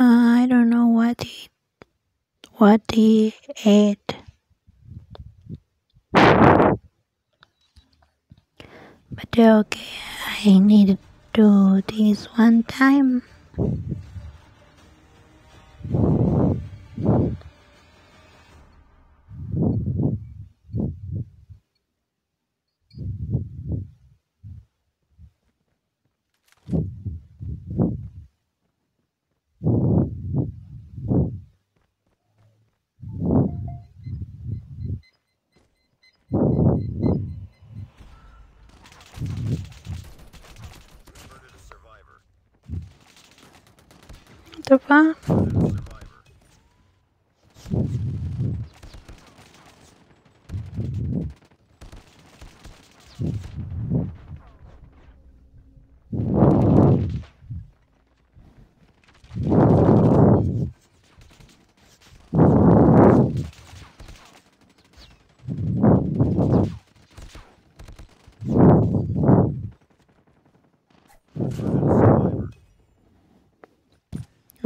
I don't know what he what he ate. But okay, I need to do this one time. The fuck?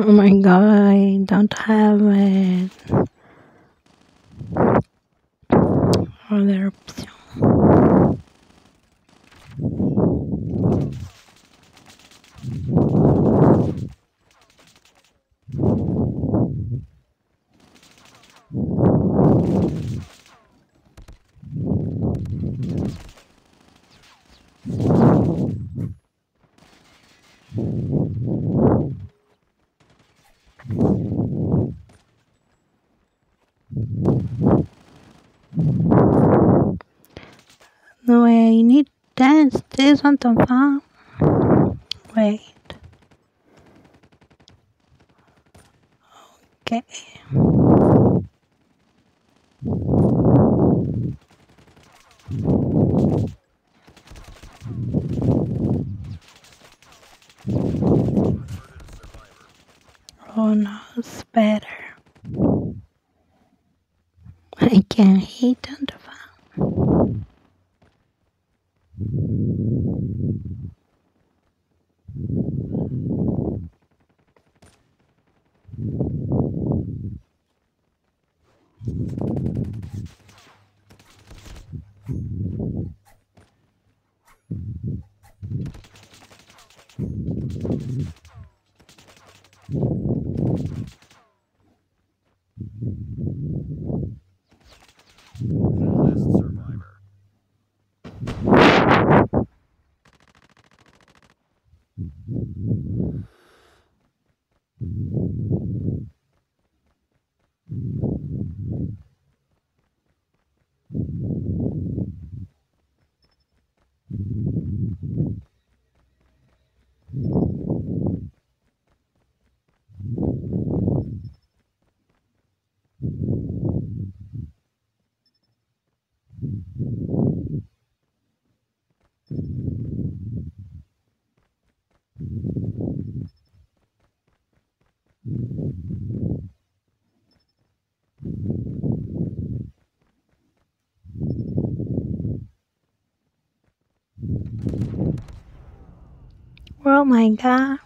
Oh my god, I don't have it. Other option. No, I need dance. This one the fuck? Wait. Okay. Oh no, it's better. I can hit on the Oh my god.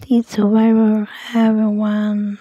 Did survivor have one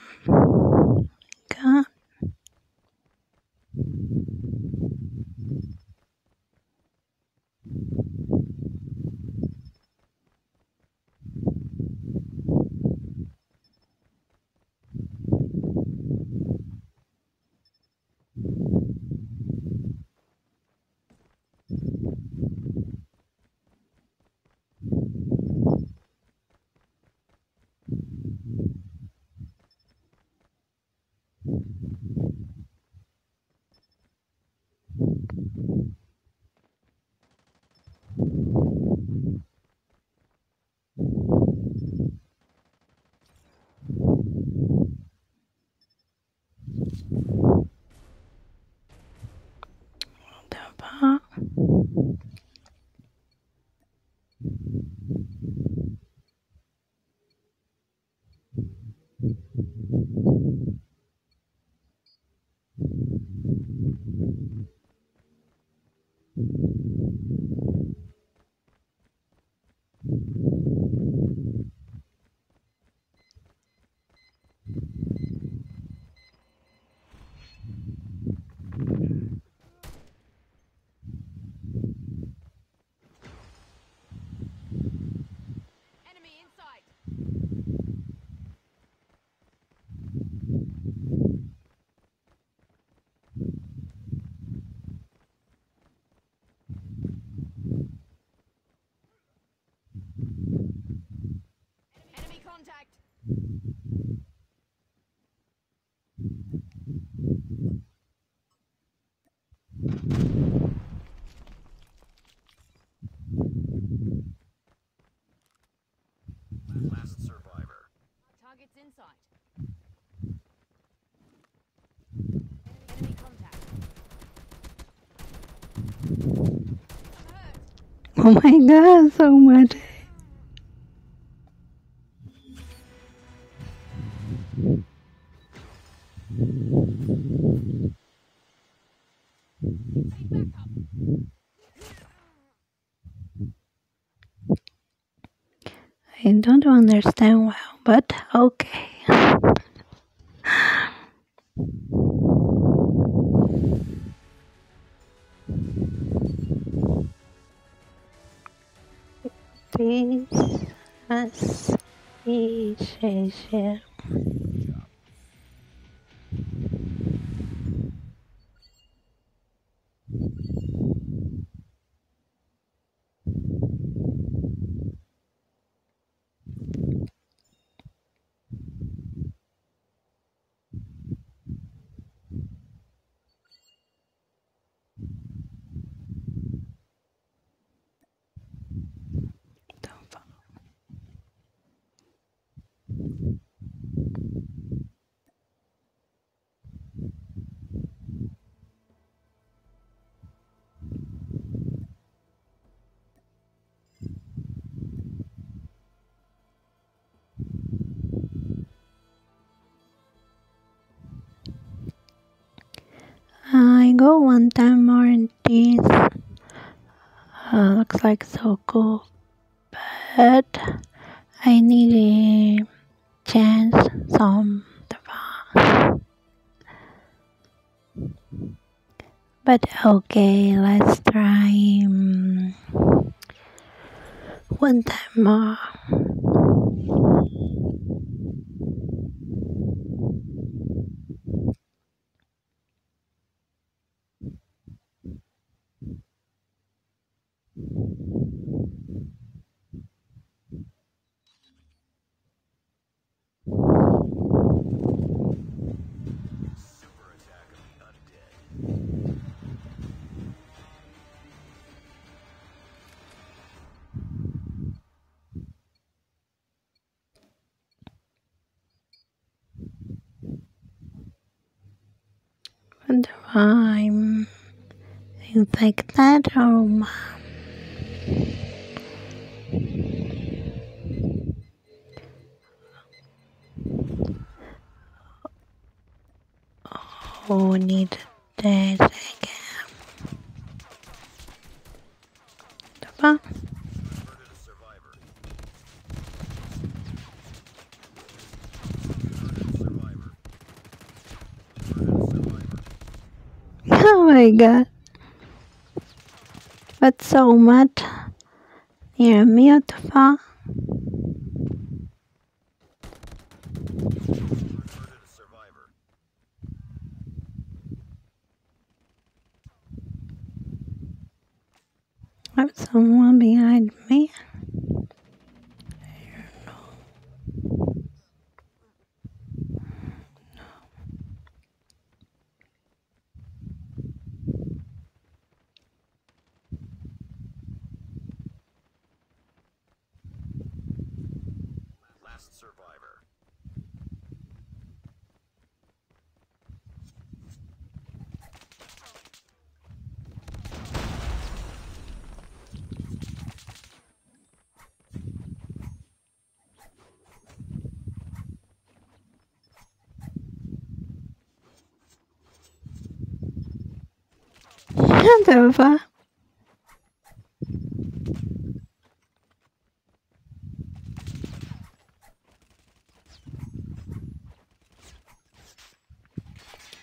in. Oh my god, so much. I don't understand well, but okay. Please, us, 谢谢。Go one time more in this. Uh, looks like so cool, but I need a chance some the. But okay, let's try um, one time more. I'm like that. Um, oh need this again. Apa? Converted a survivor. Converted a survivor. Converted a survivor. Oh my god. But so much near beautiful. Converted a survivor. Have someone behind me. Last survivor. Fuck?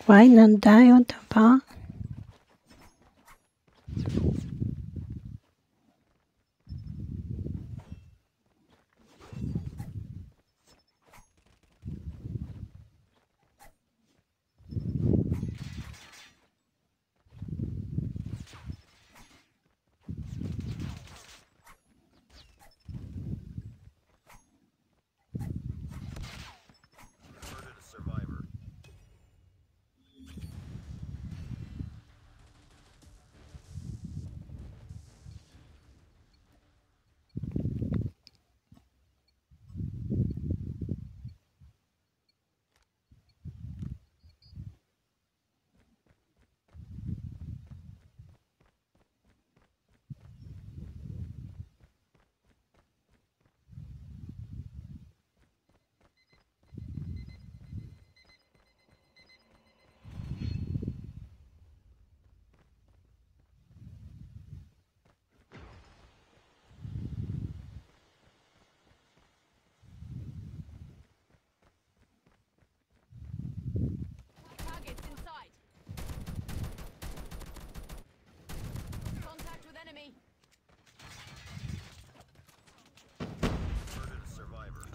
Why not die? on the fuck?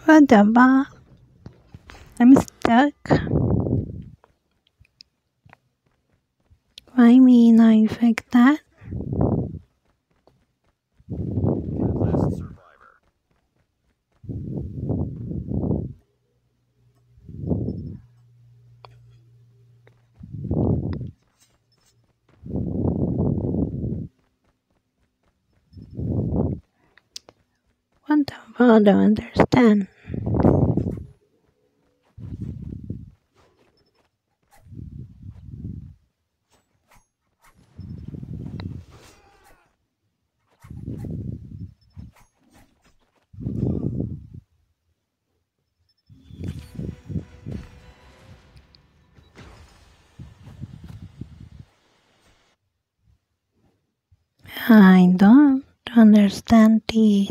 What the fuck? I'm stuck. Why me not affect that? What the? I don't understand. I don't understand this,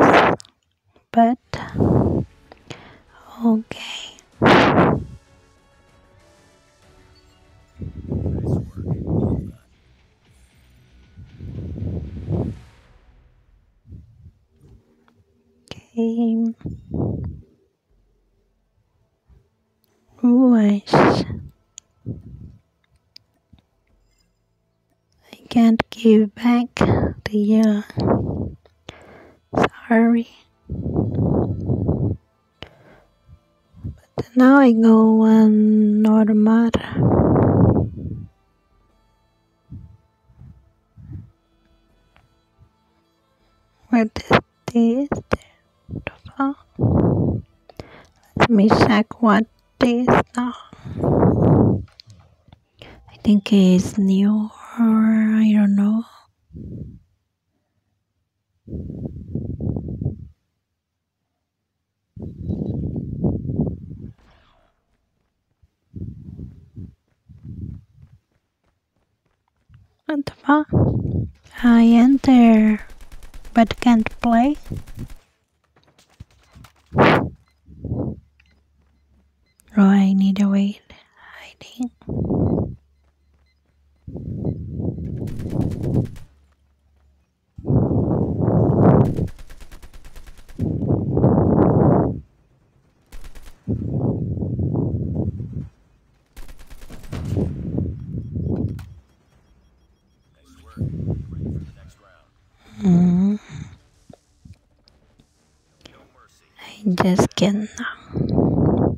but okay. Okay. I can't give back you. Sorry. But now I go on normal. What is this? Let me check what this now. I think it's new or I don't know. What the fuck? I enter but can't play. Oh, I need to wait. Hiding. Nice work. Ready for the next round. Mm, No mercy. Just can't now.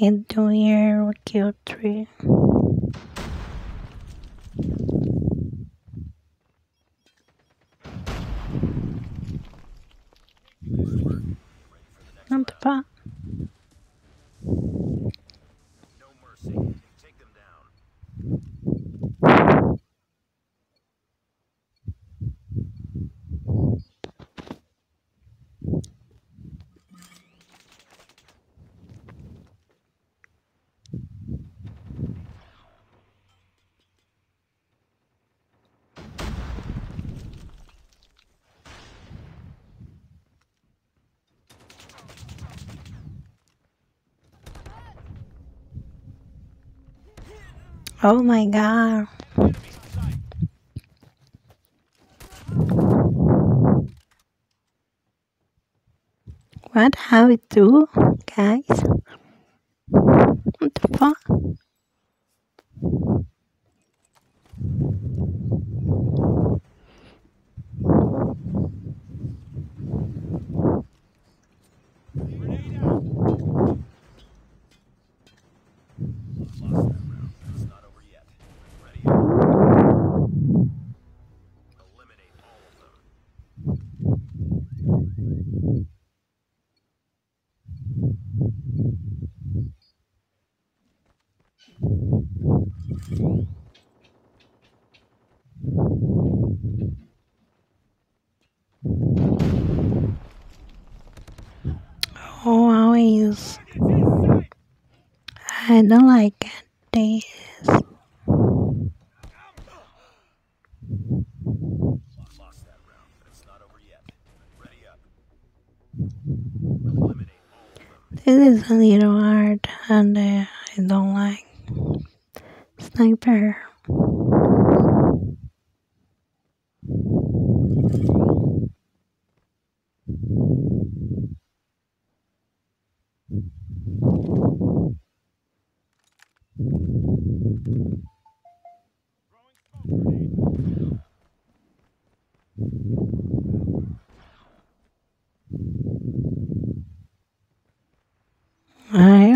Need to hear Q3. Nice Oh my god. What? How it do, guys? What the fuck? Lost that round. It's not over yet. Ready up. Eliminate all of them. Oh, always. I don't like this. Lost that round, but it's not over yet. Ready up. Eliminate all of them. This is a little hard and uh, I don't like sniper.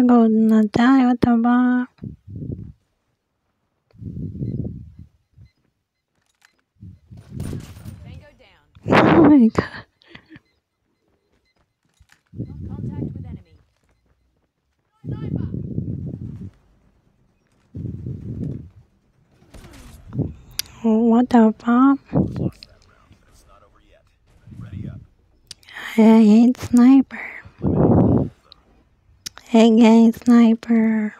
gonna die. What the fuck? Tango down. Oh my god. Contact with enemy. Sniper! What the fuck? Lost that round, but oh it's not over yet. Ready up. I hate sniper. I hate sniper.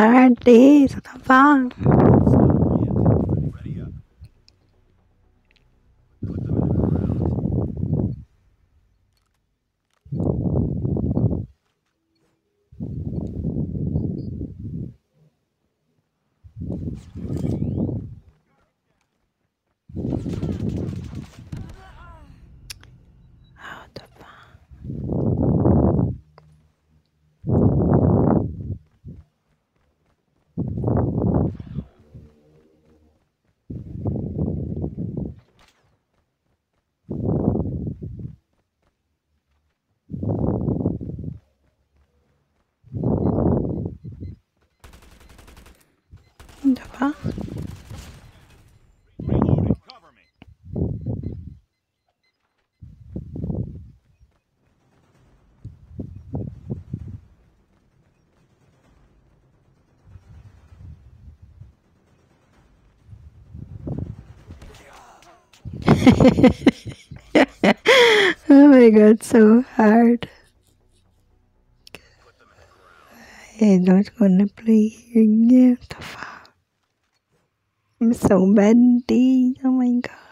Ay, days this. The fuck? It's not over yet. Ready up. Put them in the ground. What the fuck? What the fuck? Reloading. Cover me. oh my god, so hard. I'm not gonna play here again. The fuck? I'm so bendy. Oh my god.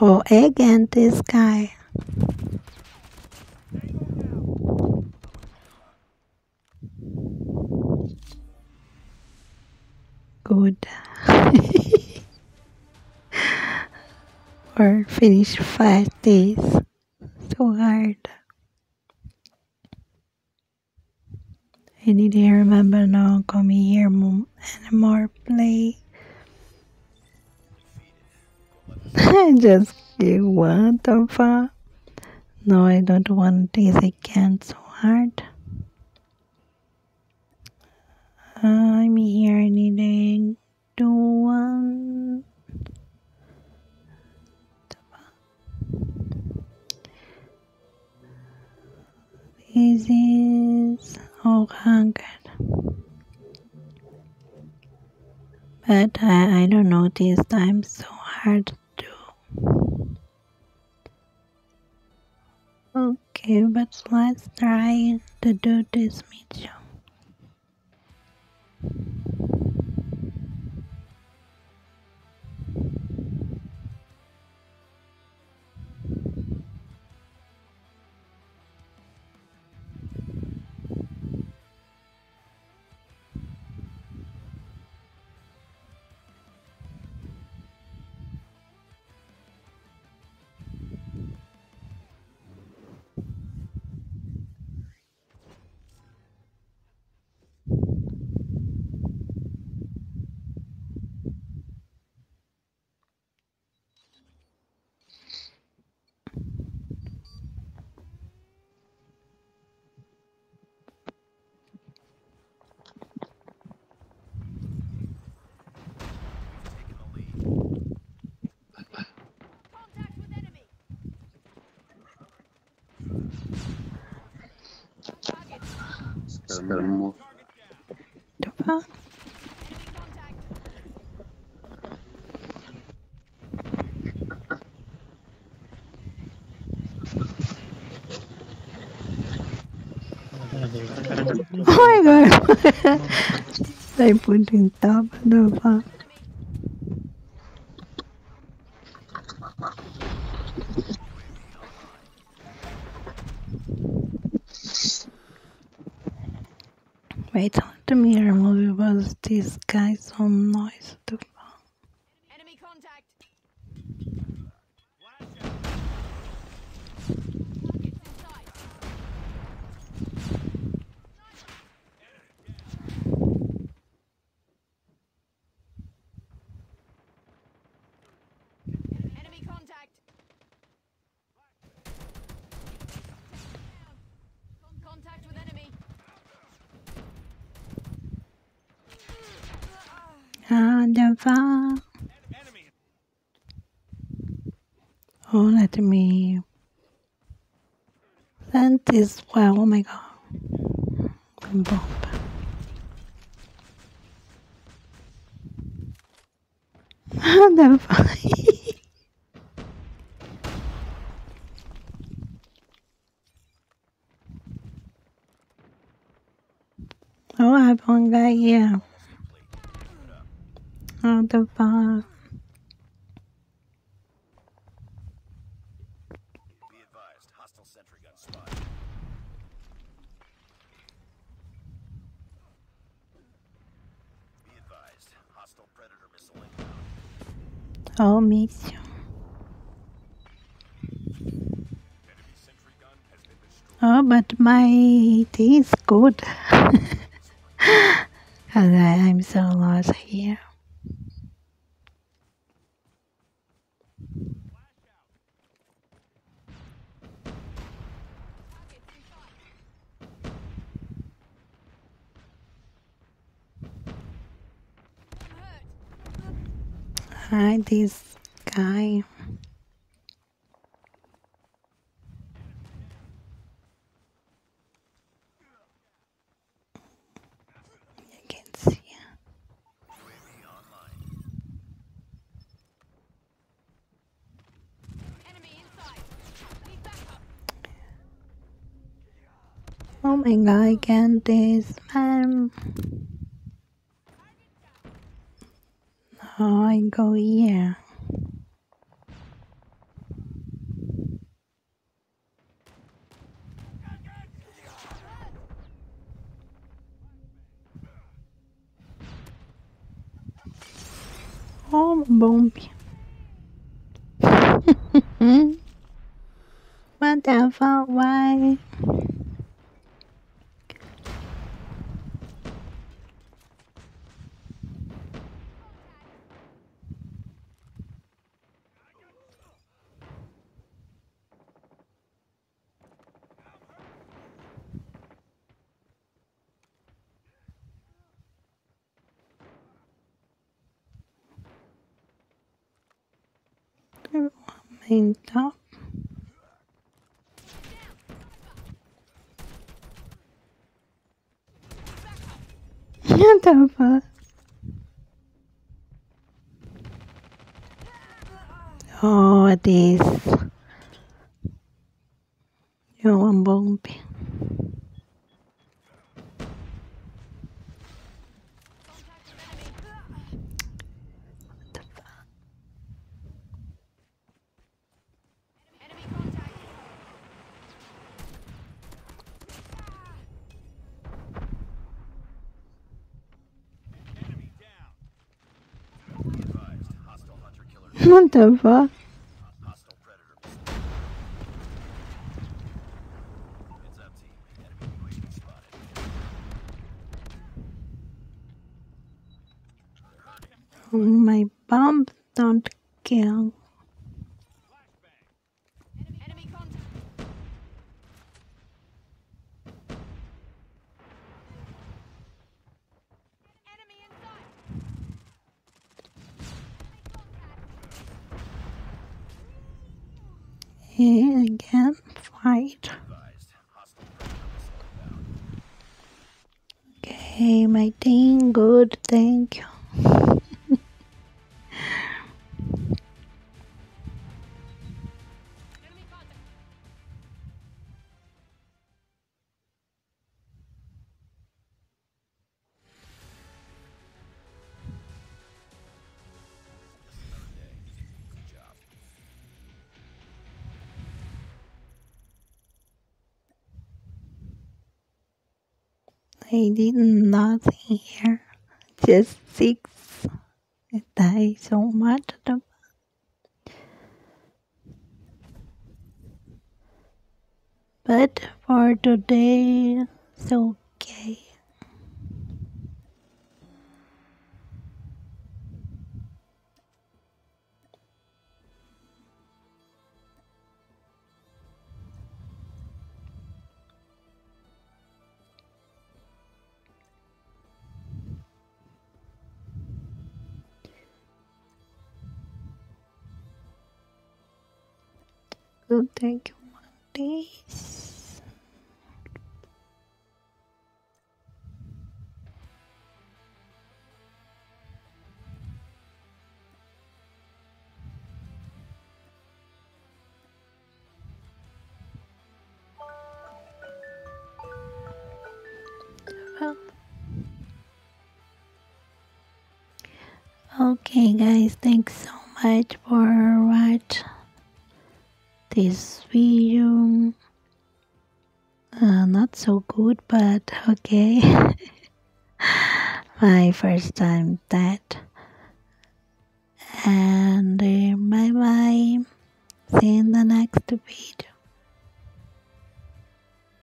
Oh, again, this guy. Good. Or finish fast days. So hard. I to remember now coming here mo- anymore play. I just give the fuck? No, I don't want this again so hard. I'm here needing to one. Is oh hundred. But I, I don't know this time so hard to. Okay, but let's try to do this mission. Esperamos. The fuck? Enemy contact. Oh my god! I put in top. What the fuck? Wait, let me remove was this guy so noise. The fuck? Enemy contact. Flash out. Targets in sight. Enemy contact. Con- Contact with enemy. Enemy. Oh, let me send this well. Oh my god. Bomb. the fuck? oh, I have one guy here. Predator missile inbound. Oh, mission. Oh, but my tea is good. I'm so lost here. Hi, this guy. You can see. Oh my god, I can't this man. Oh, Oh, I go here. Oh, bomb. what the fuck? Why? The fuck? Oh, this. You want bomb? Contact with enemy. What the fuck? Enemy contact. Enemy down. Be advised, hostile hunter killer. What the fuck? Spotted. My bomb don't kill. I did nothing here. Just six. Die so much. But for today, it's Good, thank you, Mondays. Well, Okay, guys, thanks so much for this video. Uh, not so good, but okay. My first time that. And uh, bye bye. See you in the next video.